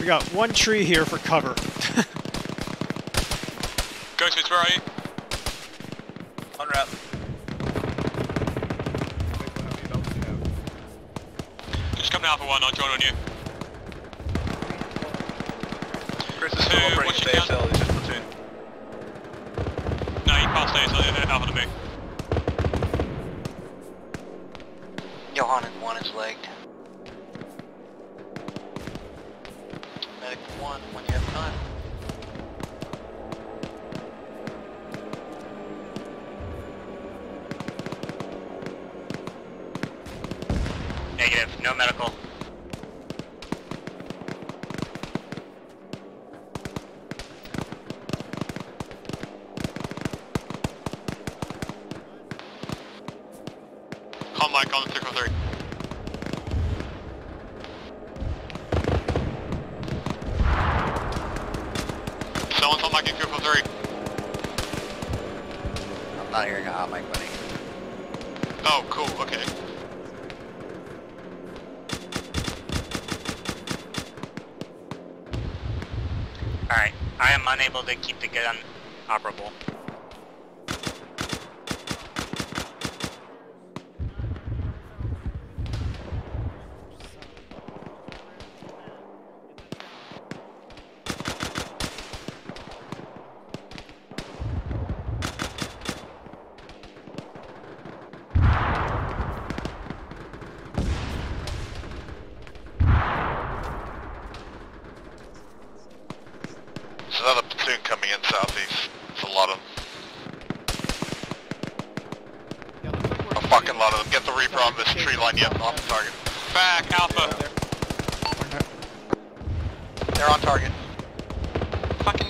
We got one tree here for cover. Ghostface, where are you? route. Just come down for one, I'll join on you. Chris is still operating at Alright, I am unable to keep the gun operable. There's another platoon coming in southeast. It's a lot of A fucking lot of them. Get the Reaper on this tree line. Yep, on the target. Back, Alpha. They're on target. Fucking...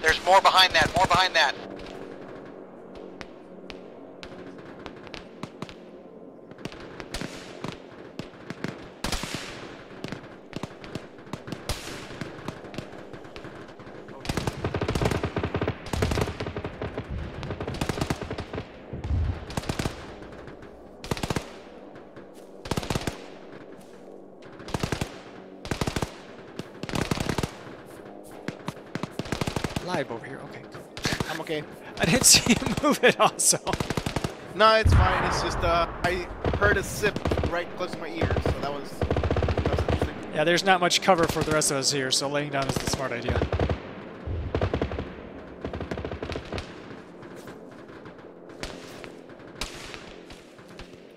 There's more behind that, more behind that. Live over here. Okay. I'm okay. I didn't see him move it also. No, it's fine. It's just uh, I heard a sip right close to my ear, so that was that was interesting. Yeah, there's not much cover for the rest of us here, so laying down is the smart idea.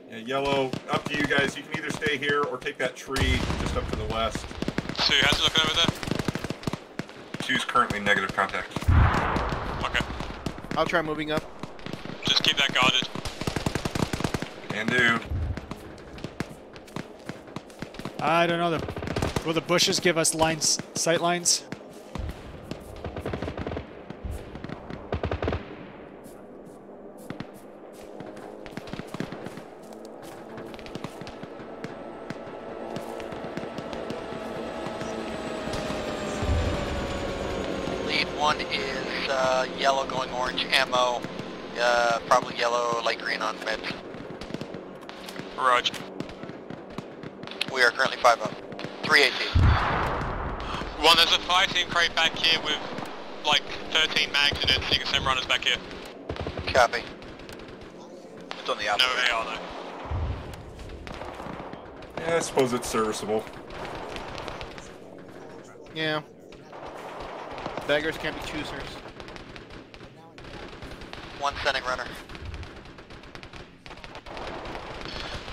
Yeah, yellow, up to you guys. You can either stay here or take that tree just up to the west. Sue, how's it looking over there? Two's currently negative contact. Okay. I'll try moving up. Just keep that guarded. Can do. I don't know. The, will the bushes give us lines, sight lines? Lead one is uh, yellow going orange ammo. Uh, probably yellow, light green on mids. Roger. We are currently 5 up. 3 AT. One, there's a fire team crate back here with like 13 mags in it, so you can send runners back here. Copy. It's on the No, outside. they are though. Yeah, I suppose it's serviceable. Yeah. Beggars can't be choosers. One sending runner.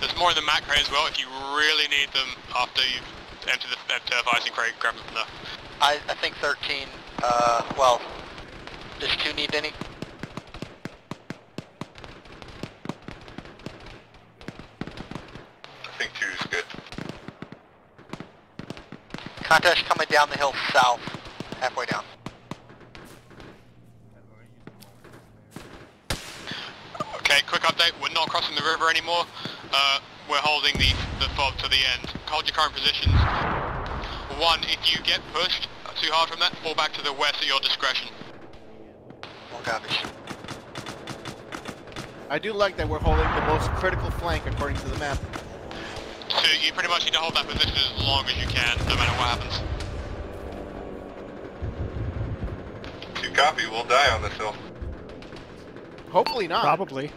There's more in the Mac crate as well if you really need them after you've emptied the uh, turf icing crate, grab them from there. I, I think 13, uh, well, does 2 need any? I think 2 is good. Contest coming down the hill south, halfway down. Okay, quick update. We're not crossing the river anymore. Uh, we're holding the, the fob to the end. Hold your current positions. One, if you get pushed too hard from that, fall back to the west at your discretion. One copies. I do like that we're holding the most critical flank according to the map. So you pretty much need to hold that position as long as you can, no matter what happens. Two copy. We'll die on this hill. Hopefully not. Probably.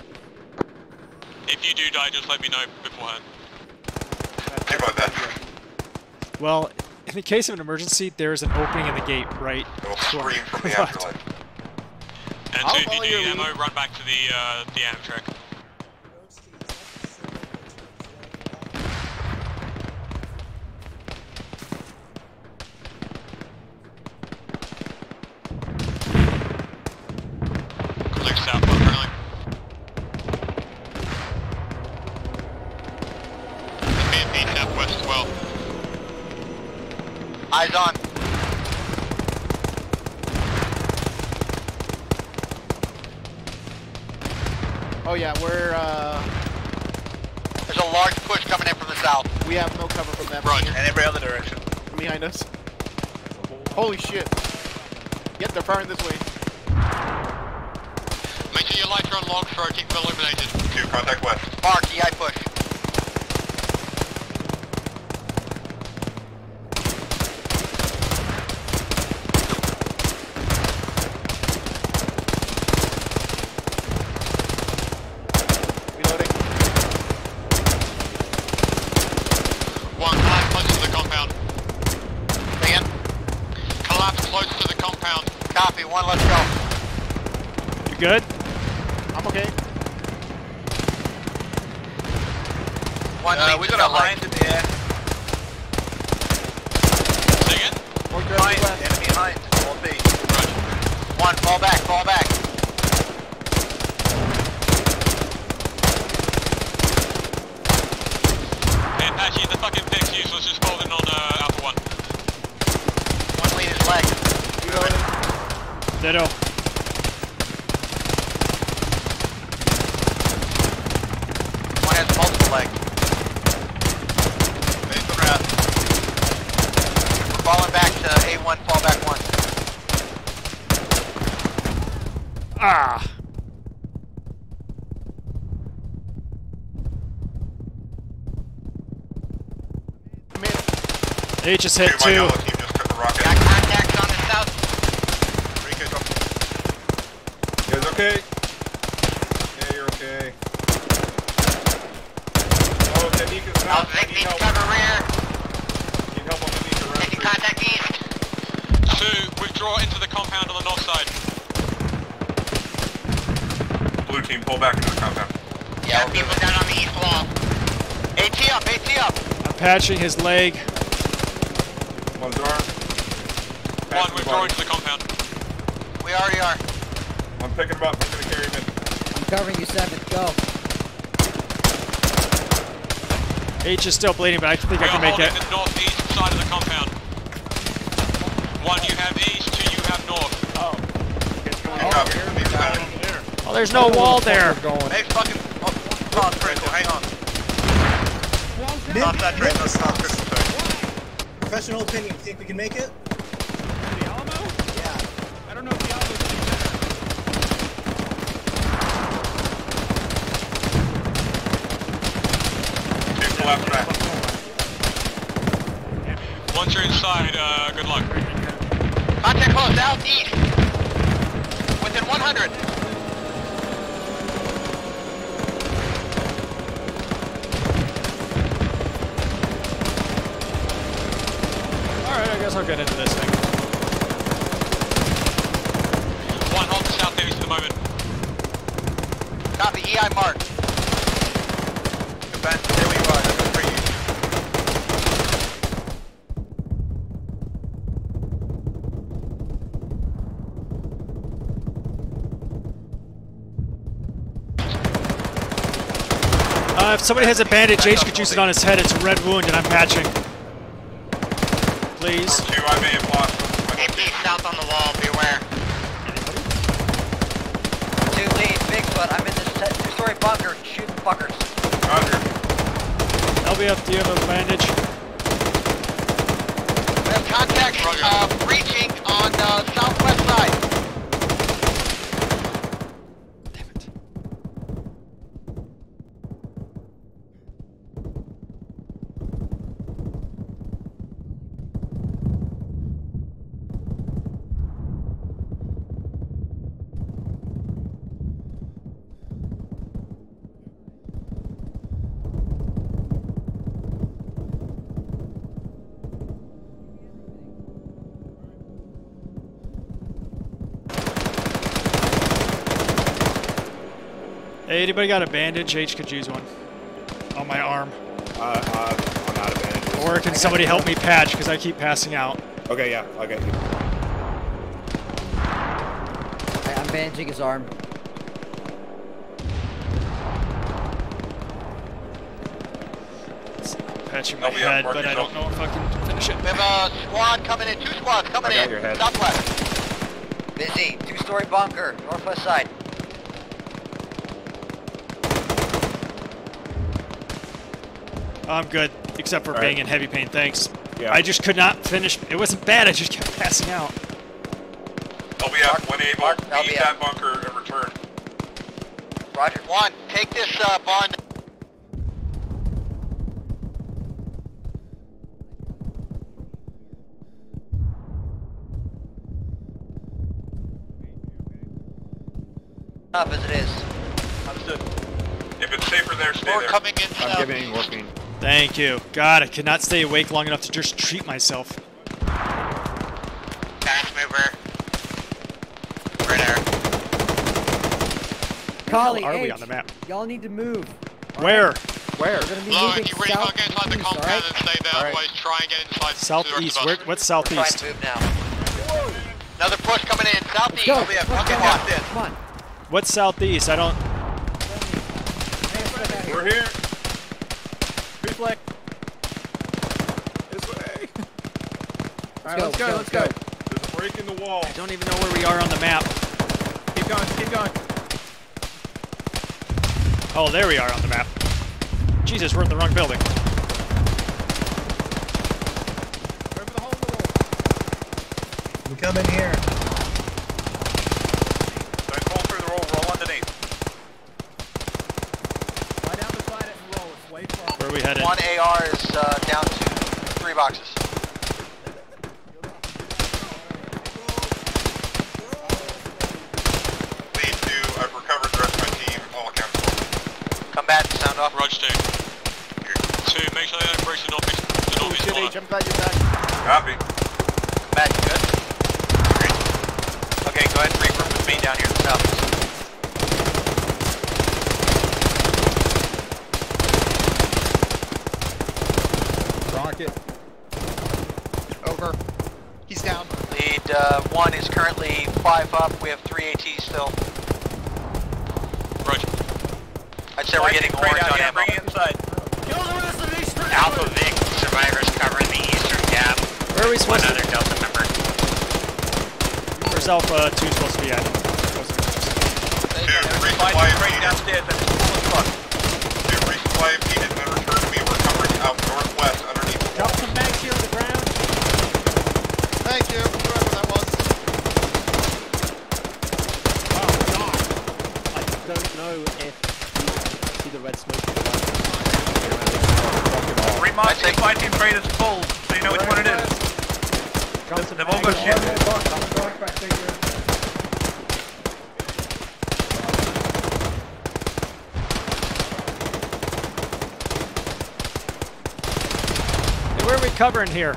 If you do die, just let me know beforehand. about that. Well, in the case of an emergency, there is an opening in the gate right. We'll scream from the left. afterlife. And I'll so if follow you your need ammo, run back to the uh, the ammo track. Have cover from them. Right. Here, And every other direction. From behind us. Holy shit. Yep, they're firing this way. Make sure your lights are unlocked for our team eliminated. Two, contact west. Mark, EI push. Reloading. One, collapse close to the compound. Again. Collapse close to the compound. Copy. One, let's go. You good? I'm okay. One uh, we got a line in the air. Say again? More directly west. Enemy behind. One B. One, fall back, fall back. Hey, Apache, the fucking pick's useless. Just holding on uh, Alpha 1. One lead is leg. Reloading. Ditto. One has multiple leg. Face the rest. We're falling back to A1, fall back one. Ah. I'm in. H just hit my two. team just took a rocket. Got contacts on the south. Rico, go. You guys okay? Yeah, you're okay. Oh, Tanika's I'll not. I take need cover rear. Need help on Tanika Taking contact east. Two, withdraw into the compound on the north side. Blue team, pull back into the compound. Yeah, people down on the east wall. AT up, AT up. I'm patching his leg. One's arm. One, withdraw into the compound. We already are. I'm picking him up. I'm gonna carry him in. I'm covering you, seven. Go. H is still bleeding, but I think We I can make holding it. the northeast side of the compound. One, you have east. Two, you have north. Copy. He's back. Oh, there's no wall there. Hey, fucking. Oh, oh, critical, hang on. Mid, that train, mid, let's Not critical professional opinion, you think we can make it? The Alamo? Yeah. I don't know if the Alamo's any better. Two, collapse back. Once you're inside, uh, good luck. Contact close, southeast. Within 100. Alright, I guess I'll get into this thing. Somebody has a bandage, H could use it on his head. It's a red wound, and I'm patching. Please. Two, I may have lost. AP south on the wall, beware. Two lead, Bigfoot. I'm in this te- two-story bunker shooting fuckers. Roger. LBF, do you have a bandage? We have contact uh, breaching anybody got a bandage? H could use one. On my arm. Uh, uh, I'm out of bandages. Or can somebody help me patch, because I keep passing out. Okay, yeah, I'll get you. Alright, I'm bandaging his arm. Patching my I'll be out, head, but I don't know if I can finish it. We have a squad coming in, two squads coming I got in. your head. Southwest. Busy. Two-story bunker. Northwest side. I'm good, except for All being right. in heavy pain, thanks. Yeah. I just could not finish. It wasn't bad, I just kept passing out. I'll be out when able. I'll Leave be that bunker and return. Roger. One, take this uh, bond. Enough as it is. Understood. If it's safer there, stay More there. coming in I'm south. giving morphine. Thank you. God, I could not stay awake long enough to just treat myself. Fast mover. Right there. Collie, are we on the map? Y'all need to move. Where? Where? We're gonna be Low, moving if you really can't get inside the southeast, compound alright? and stay there, Alright. otherwise try and get inside to the Southeast. of Where, us. what's We're trying southeast? to move now. Another push coming in, southeast. go. We have fucking go. locked in. Come on. What's southeast? I don't. We're here. Reflect. This way. Alright, let's go, let's go. There's a break in the wall. I don't even know where we are on the map. Keep going, keep going. Oh, there we are on the map. Jesus, we're in the wrong building. Over the hole in the. We come in here. Don't fall through the wall, roll underneath. Lie down beside it and roll. It's way far. Where are we headed? One AR is uh, down to three boxes. Lead two, I've recovered the rest of my team, all accounts for. Combat, sound off. Roger, two. Two, make sure they don't breach the northeast, the Oh, northeast shit, corner. H, I'm glad you're back. Copy. Combat, you good? Okay, go ahead and regroup with me down here in the southeast. Rocket. Over. He's down. Lead uh, one is currently five up. We have three ATs still. Roger. I'd say we're getting orange on ammo. Bring it inside. Alpha Vic survivors covering the eastern gap. Where are we One supposed other to? Delta member. Where's Alpha 2 supposed to be at? Two, Find resupply you if right needed. downstairs and it's full of truck. Two, resupply if needed, return to me. We're covering out northwest underneath the wall. some bags here on the ground. Thank you, whoever that was. I don't know if you see the red smoke. Remark the supply team full, so you know which one it is. They've all got shit. Hey, where are we covering here?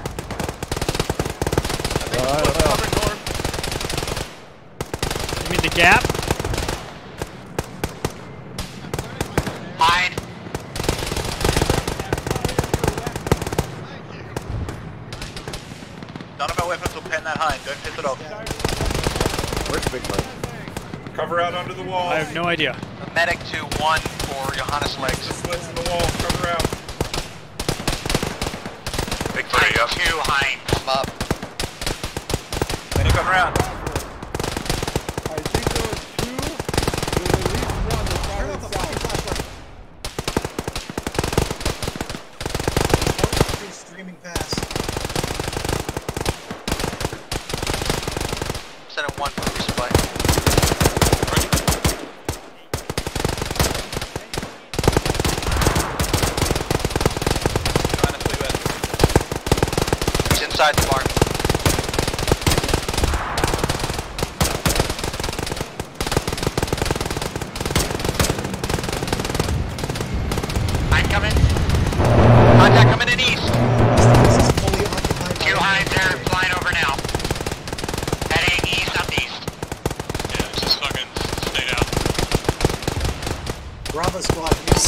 You mean the gap? Hide. None of our weapons will pen that high. Don't piss it off. Where's Big Mike? Cover out under the wall. I have no idea. Medic to one for Johannes The legs.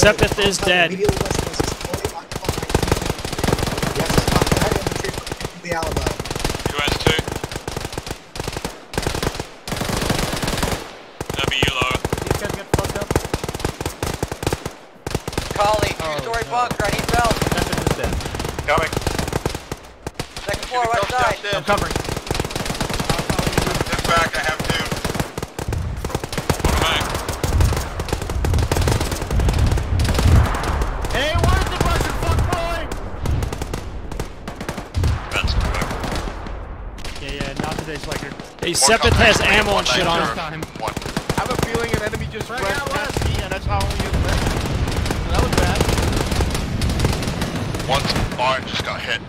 Sepeth is dead. Who has two? That'd be you, Laura. Oh, he's gonna get fucked up. Collie, two-story no. bunker, I need help. Sepeth is dead. Coming. Second floor, right side. I'm covering. Sepeth has ammo and shit on her. I have a feeling an enemy just ran wrecked past me, and that's how only it went. That was bad. One bar just got hit.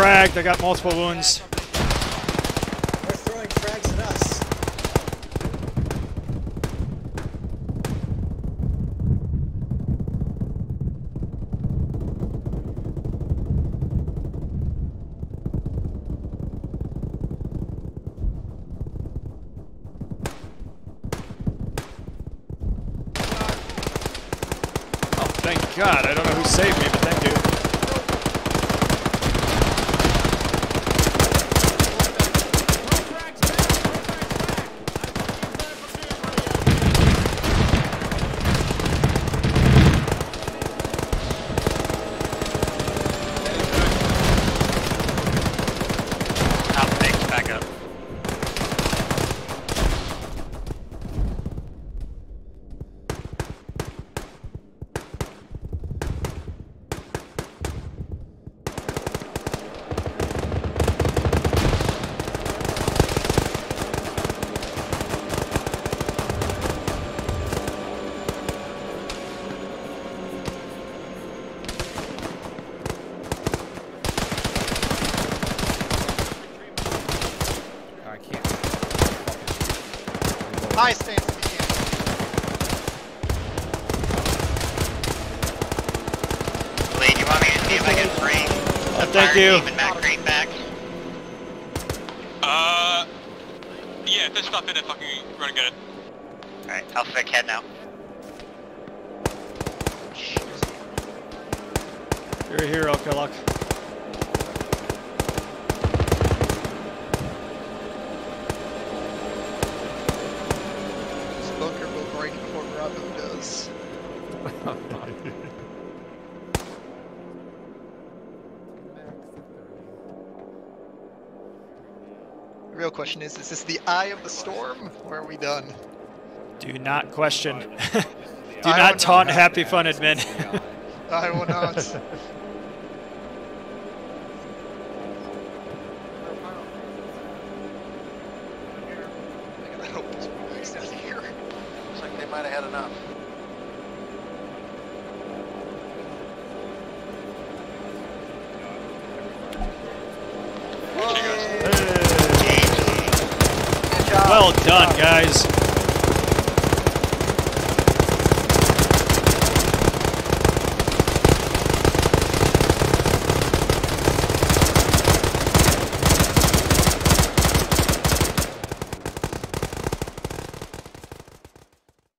cracked. I got multiple wounds. question is, is this the eye of the storm, or are we done? Do not question. Do not taunt Happy Fun Admin. I will not.